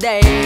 day.